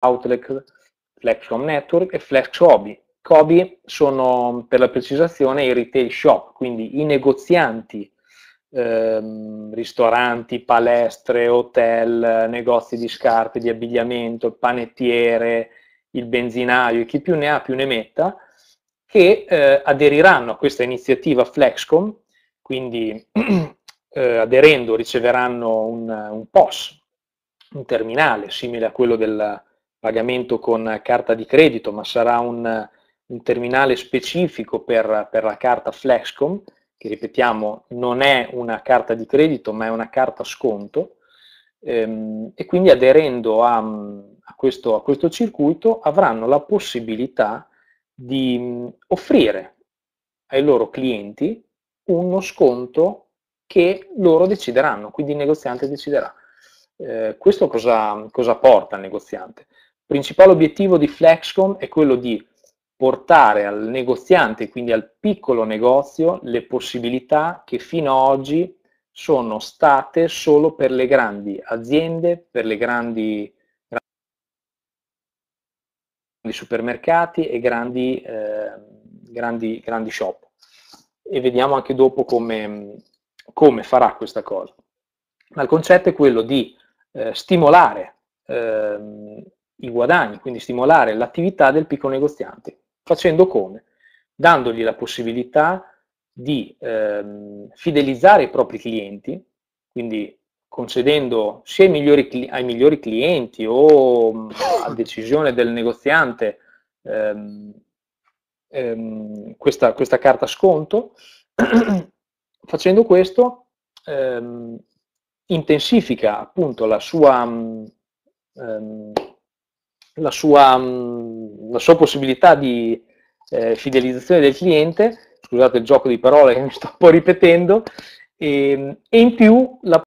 Outlet, Flex Home Network e Flex Hobby. Hobby sono per la precisazione i retail shop, quindi i negozianti, ehm, ristoranti, palestre, hotel, negozi di scarpe, di abbigliamento, panettiere, il benzinaio e chi più ne ha più ne metta, che eh, aderiranno a questa iniziativa Flexcom, quindi eh, aderendo riceveranno un, un POS, un terminale simile a quello del pagamento con carta di credito, ma sarà un, un terminale specifico per, per, la carta Flexcom, che ripetiamo non è una carta di credito, ma è una carta sconto, ehm, e quindi aderendo a, a, questo, a questo circuito avranno la possibilità di offrire ai loro clienti uno sconto che loro decideranno, quindi il negoziante deciderà. Eh, questo cosa, cosa porta al negoziante? Principale obiettivo di Flexcom è quello di portare al negoziante, quindi al piccolo negozio, le possibilità che fino ad oggi sono state solo per le grandi aziende, per le grandi, grandi supermercati e grandi, eh, grandi, grandi shop. E vediamo anche dopo come, come farà questa cosa. Ma il concetto è quello di eh, stimolare eh, i guadagni, quindi stimolare l'attività del piccolo negoziante. Facendo come? Dandogli la possibilità di ehm, fidelizzare i propri clienti, quindi concedendo sia ai migliori, ai migliori clienti o a decisione del negoziante ehm, ehm, questa, questa carta sconto, Facendo questo ehm, intensifica appunto la sua, ehm, la sua, la sua possibilità di eh, fidelizzazione del cliente, scusate il gioco di parole che mi sto un po' ripetendo, e, e in più la